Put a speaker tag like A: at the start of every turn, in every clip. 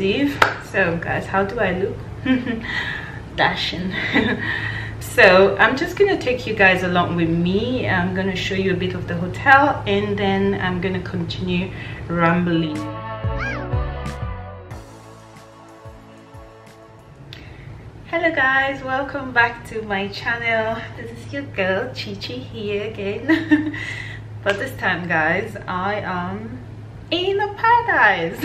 A: so guys how do i look? Dashing. So i'm just gonna take you guys along with me. I'm gonna show you a bit of the hotel and then i'm gonna continue rambling. Hello guys. Welcome back to my channel. This is your girl chichi here again. But this time guys i am in a paradise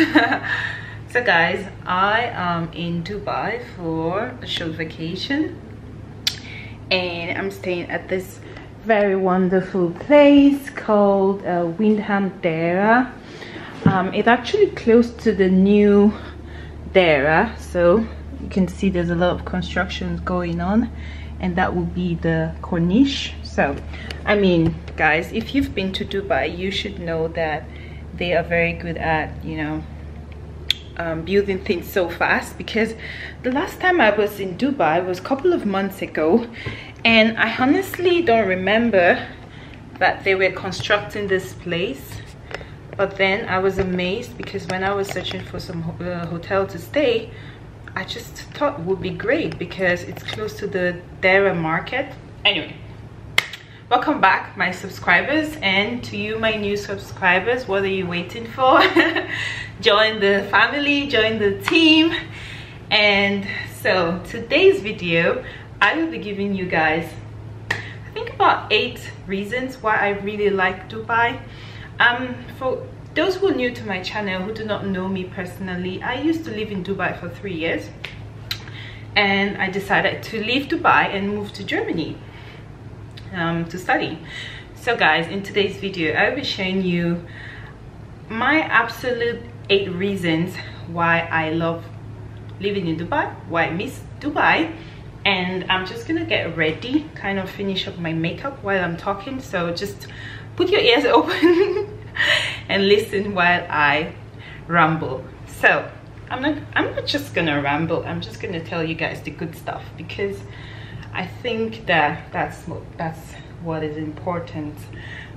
A: so guys i am in dubai for a short vacation and i'm staying at this very wonderful place called uh, Wyndham Deira. Um, it's actually close to the new Deira so you can see there's a lot of construction going on and that will be the corniche. So i mean guys if you've been to dubai you should know that they are very good at you know um, building things so fast because the last time I was in Dubai was a couple of months ago and I honestly don't remember that they were constructing this place but then I was amazed because when I was searching for some uh, hotel to stay I just thought would be great because it's close to the Deira market. Anyway welcome back my subscribers and to you my new subscribers. What are you waiting for? Join the family join the team. And so today's video i will be giving you guys i think about eight reasons why i really like dubai. Um for those who are new to my channel who do not know me personally i used to live in dubai for three years and i decided to leave dubai and move to germany um, to study. So guys in today's video i will be showing you my absolute eight reasons why i love living in dubai why i miss dubai and i'm just gonna get ready kind of finish up my makeup while i'm talking so just put your ears open and listen while i ramble. So i'm not i'm not just gonna ramble i'm just gonna tell you guys the good stuff because I think that that's that's what is important.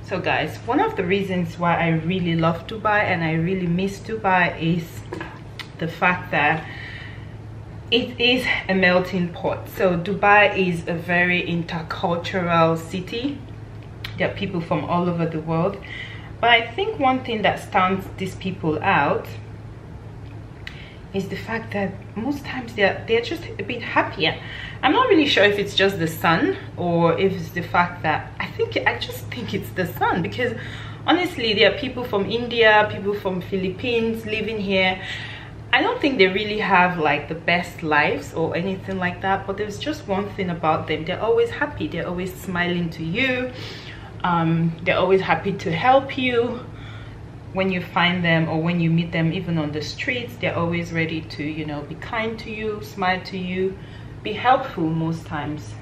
A: So guys one of the reasons why I really love Dubai and I really miss Dubai is the fact that it is a melting pot. So Dubai is a very intercultural city. There are people from all over the world. But I think one thing that stands these people out is the fact that most times they're they're just a bit happier. I'm not really sure if it's just the sun or if it's the fact that i think i just think it's the sun because honestly there are people from india people from philippines living here. I don't think they really have like the best lives or anything like that but there's just one thing about them. They're always happy. They're always smiling to you. Um, they're always happy to help you when you find them or when you meet them even on the streets they're always ready to you know be kind to you smile to you be helpful most times.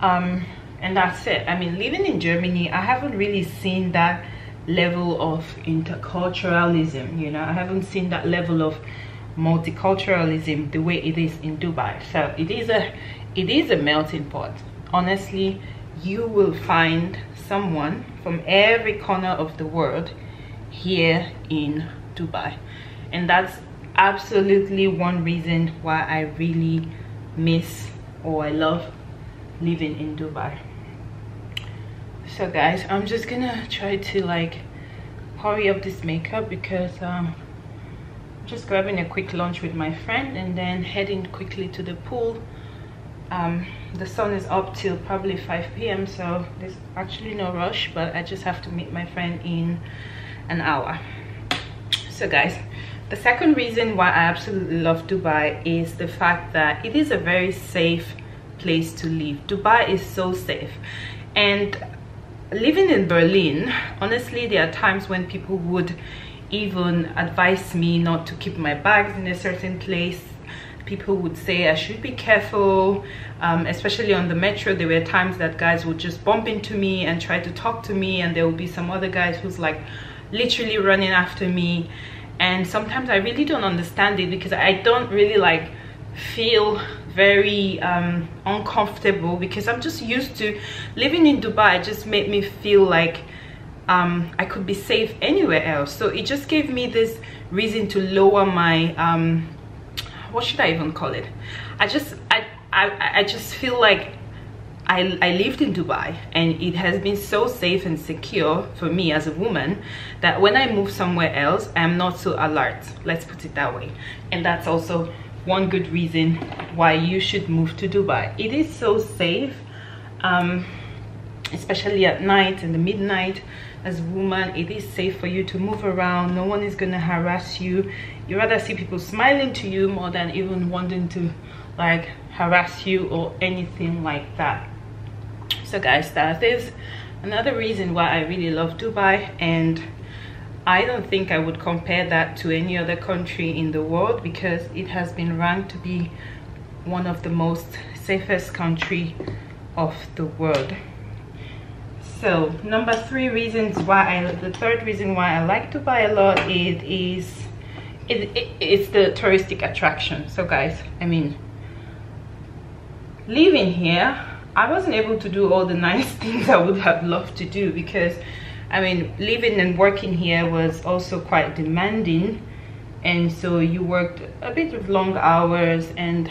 A: Um, and that's it. I mean living in germany i haven't really seen that level of interculturalism you know. I haven't seen that level of multiculturalism the way it is in dubai. So it is a it is a melting pot. Honestly you will find someone from every corner of the world here in Dubai. And that's absolutely one reason why I really miss or I love living in Dubai. So guys I'm just gonna try to like hurry up this makeup because um, I'm just grabbing a quick lunch with my friend and then heading quickly to the pool. Um, the sun is up till probably 5 p.m so there's actually no rush but I just have to meet my friend in an hour. So guys the second reason why i absolutely love dubai is the fact that it is a very safe place to live. Dubai is so safe. And living in berlin honestly there are times when people would even advise me not to keep my bags in a certain place. People would say I should be careful, um, especially on the metro. There were times that guys would just bump into me and try to talk to me, and there would be some other guys who's like, literally running after me and sometimes I really don't understand it because I don't really like feel very um, uncomfortable because I'm just used to living in Dubai just made me feel like um, I could be safe anywhere else. So it just gave me this reason to lower my, um, what should I even call it? I just, I, I, I just feel like I, I lived in Dubai and it has been so safe and secure for me as a woman that when I move somewhere else, I'm not so alert. Let's put it that way. And that's also one good reason why you should move to Dubai. It is so safe, um, especially at night and the midnight. As a woman, it is safe for you to move around. No one is gonna harass you. You rather see people smiling to you more than even wanting to like harass you or anything like that so guys that is another reason why i really love dubai and i don't think i would compare that to any other country in the world because it has been ranked to be one of the most safest country of the world. So number three reasons why i the third reason why i like dubai a lot it is it, it, it's the touristic attraction. So guys i mean living here I wasn't able to do all the nice things I would have loved to do because I mean living and working here was also quite demanding. And so you worked a bit of long hours and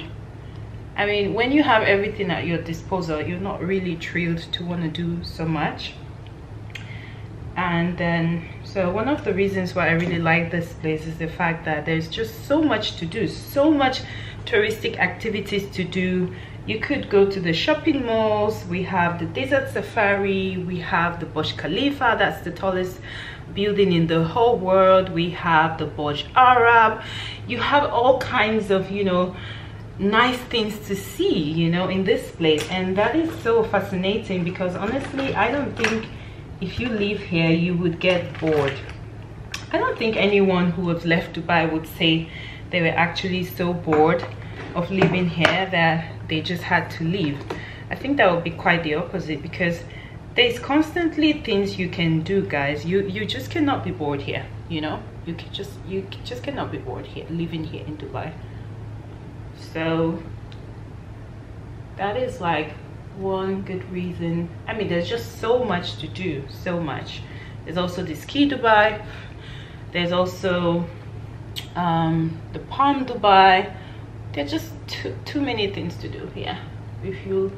A: I mean when you have everything at your disposal you're not really thrilled to want to do so much. And then so one of the reasons why I really like this place is the fact that there's just so much to do so much touristic activities to do you could go to the shopping malls. We have the desert safari. We have the Burj Khalifa. That's the tallest building in the whole world. We have the Burj Arab. You have all kinds of you know nice things to see you know in this place. And that is so fascinating because honestly I don't think if you live here you would get bored. I don't think anyone who has left Dubai would say they were actually so bored of living here that they just had to leave. I think that would be quite the opposite because there's constantly things you can do guys. You you just cannot be bored here you know? You can just you just cannot be bored here living here in dubai. So that is like one good reason. I mean there's just so much to do so much. There's also the ski dubai. There's also um, the palm dubai there are just too, too many things to do here. If you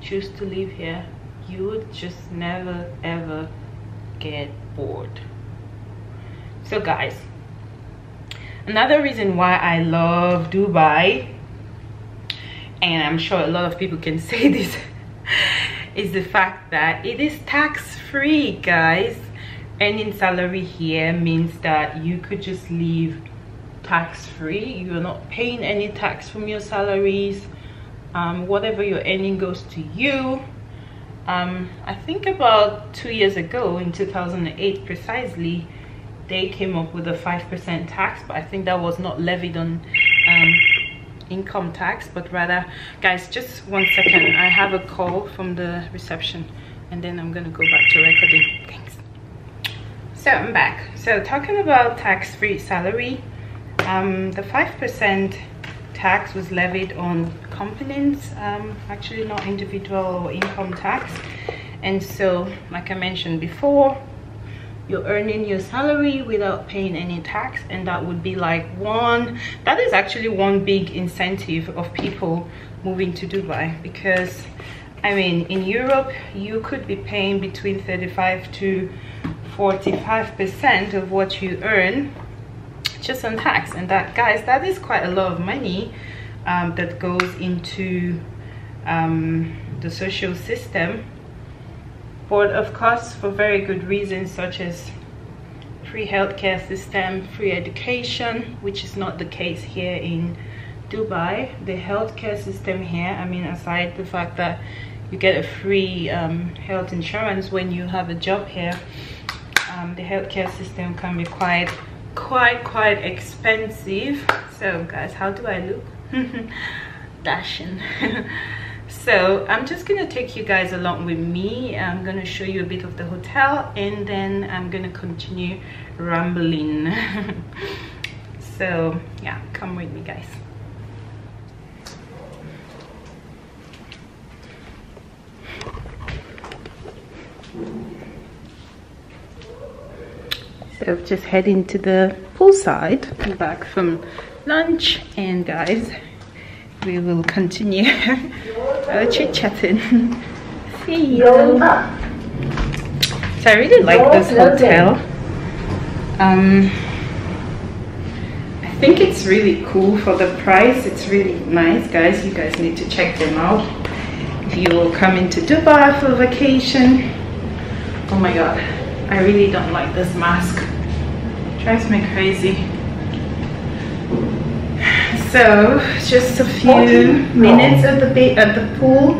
A: choose to live here you would just never ever get bored. So guys another reason why i love dubai and i'm sure a lot of people can say this is the fact that it is tax-free guys. Earning salary here means that you could just leave tax-free you're not paying any tax from your salaries. Um, whatever you're earning goes to you. Um, I think about two years ago in 2008 precisely they came up with a 5% tax but I think that was not levied on um, income tax. But rather guys just one second. I have a call from the reception and then I'm gonna go back to recording. Thanks. So I'm back. So talking about tax-free salary um, the 5% tax was levied on companies, um, actually not individual income tax. And so, like I mentioned before, you're earning your salary without paying any tax and that would be like one that is actually one big incentive of people moving to dubai because i mean in europe you could be paying between 35 to 45 percent of what you earn just on tax. And that guys that is quite a lot of money um, that goes into um, the social system. But of course for very good reasons such as free healthcare system free education which is not the case here in Dubai. The healthcare system here I mean aside the fact that you get a free um, health insurance when you have a job here um, the healthcare system can be quite quite quite expensive. So guys how do i look? Dashing. So i'm just gonna take you guys along with me. I'm gonna show you a bit of the hotel and then i'm gonna continue rambling. So yeah come with me guys so just heading to the poolside. Come back from lunch and guys we will continue our chit-chatting. See you. So i really like this hotel. Um i think it's really cool for the price. It's really nice guys. You guys need to check them out. If you will come into dubai for vacation. Oh my god i really don't like this mask drives me crazy. So just a few minutes oh. at the at the pool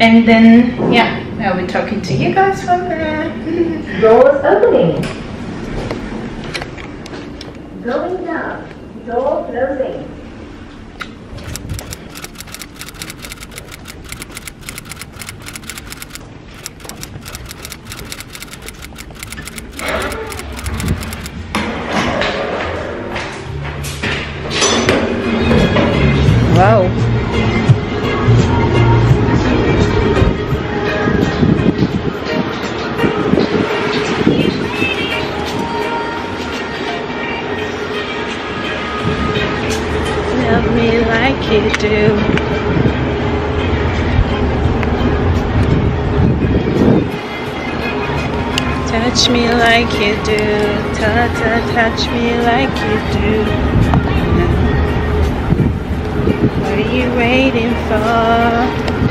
A: and then yeah i'll be talking to you guys from there.
B: Doors opening. Going down. Door closing
A: like you do. Ta touch me like you do. What are you waiting for?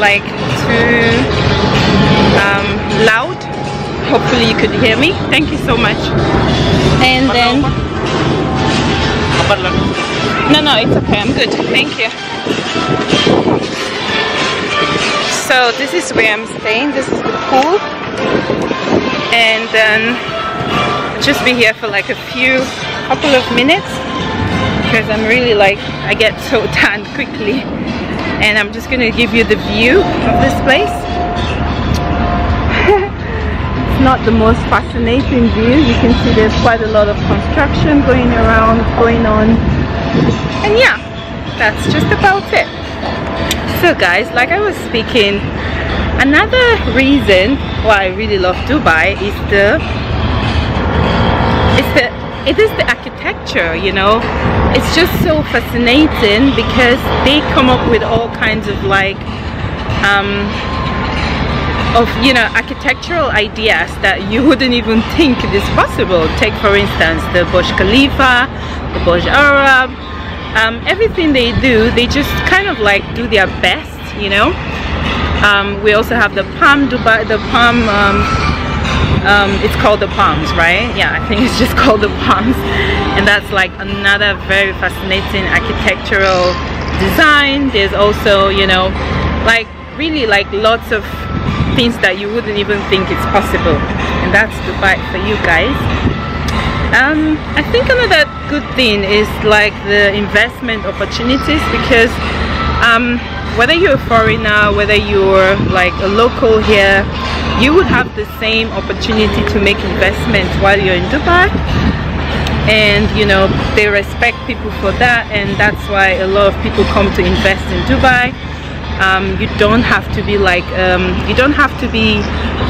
A: Like too um, loud. Hopefully you could hear me. Thank you so much. And then, no, no, it's okay. I'm good. Thank you. So this is where I'm staying. This is the pool. And then I'll just be here for like a few couple of minutes because I'm really like I get so tanned quickly and I'm just gonna give you the view of this place. It's not the most fascinating view. You can see there's quite a lot of construction going around going on. And yeah that's just about it. So guys like I was speaking another reason why I really love Dubai is the it's the it is the architecture you know? It's just so fascinating because they come up with all kinds of like um of you know architectural ideas that you wouldn't even think is possible. Take for instance the Burj Khalifa the Burj Arab um, everything they do they just kind of like do their best you know? Um, we also have the Palm Dubai the Palm um, it's called the palms right? Yeah I think it's just called the palms. And that's like another very fascinating architectural design. There's also you know like really like lots of things that you wouldn't even think it's possible. And that's Dubai for you guys. Um, I think another good thing is like the investment opportunities because um, whether you're a foreigner whether you're like a local here you would have the same opportunity to make investments while you're in Dubai. And you know they respect people for that and that's why a lot of people come to invest in Dubai. Um, you don't have to be like um, you don't have to be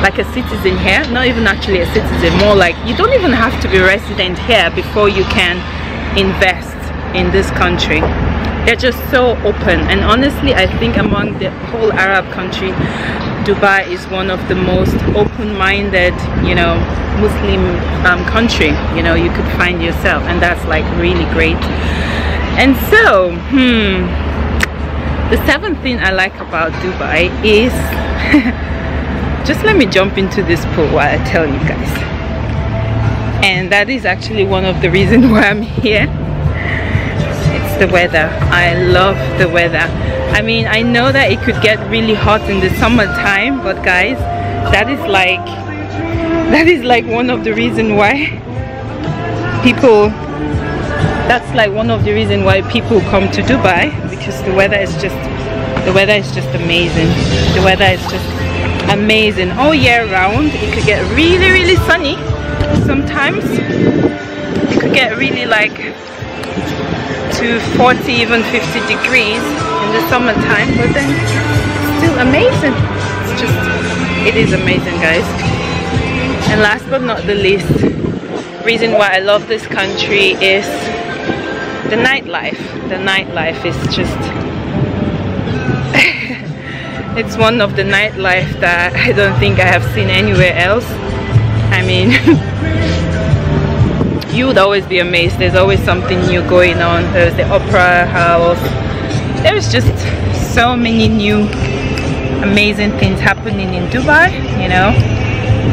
A: like a citizen here not even actually a citizen more like you don't even have to be resident here before you can invest in this country. They're just so open. And honestly I think among the whole Arab country Dubai is one of the most open-minded you know Muslim um, country you know you could find yourself and that's like really great. And so hmm the seventh thing I like about Dubai is just let me jump into this pool while I tell you guys. And that is actually one of the reasons why I'm here. It's the weather. I love the weather I mean I know that it could get really hot in the summertime but guys that is like that is like one of the reason why people that's like one of the reason why people come to Dubai because the weather is just the weather is just amazing. The weather is just amazing. All year round it could get really really sunny sometimes. It could get really like to 40 even 50 degrees in the summertime but then still amazing. It's just it is amazing guys. And last but not the least reason why I love this country is the nightlife. The nightlife is just it's one of the nightlife that I don't think I have seen anywhere else. I mean you would always be amazed. There's always something new going on. There's the opera house. There's just so many new amazing things happening in Dubai you know?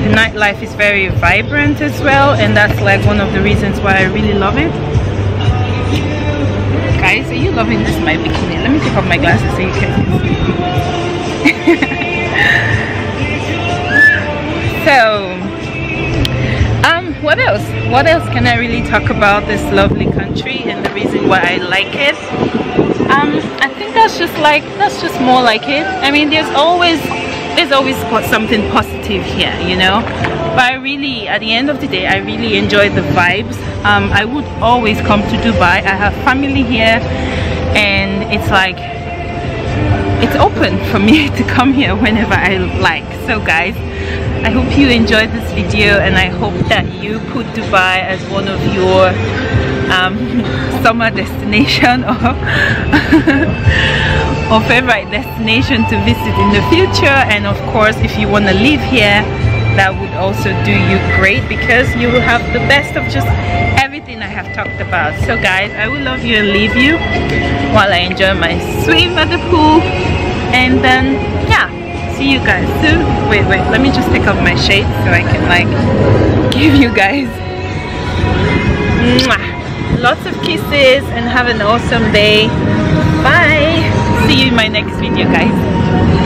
A: The nightlife is very vibrant as well and that's like one of the reasons why I really love it. Guys are you loving this? My bikini. Let me take off my glasses so you can so what else? What else can i really talk about this lovely country and the reason why i like it? Um i think that's just like that's just more like it. I mean there's always there's always something positive here you know? But i really at the end of the day i really enjoy the vibes. Um i would always come to dubai. I have family here and it's like it's open for me to come here whenever i like. So guys I hope you enjoyed this video and I hope that you put Dubai as one of your um, summer destination or, or favorite destination to visit in the future. And of course if you want to live here that would also do you great because you will have the best of just everything I have talked about. So guys I will love you and leave you while I enjoy my swim at the pool. And then yeah see you guys soon. Wait wait let me just take off my shades so I can like give you guys. Mwah. lots of kisses and have an awesome day. Bye. See you in my next video guys